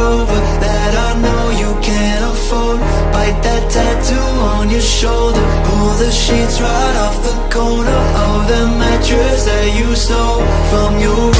Rover That I know you can't afford. Bite that tattoo on your shoulder. Pull the sheets right off the corner Of the mattress that you stole From your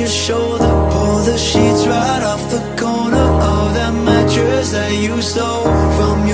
your shoulder Pull the sheets right off the corner Of that mattress that you stole From